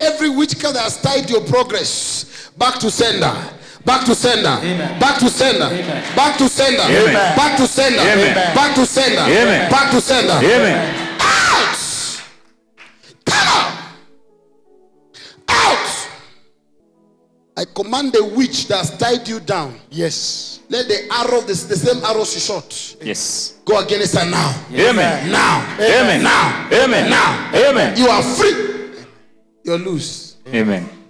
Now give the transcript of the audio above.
Every witchcraft that has tied your progress back to sender. Back to sender. Amen. Back to sender. Amen. Back to sender. Amen. Back to sender. Amen. Back to sender. Amen. Back to sender. Amen. Out! Come out! Out! I command the witch that has tied you down. Yes. Let the arrow, the, the same arrow she shot, Yes. go against her now. Amen. Now. Amen. Now. Amen. Now. Amen. You are free. You're loose. Amen.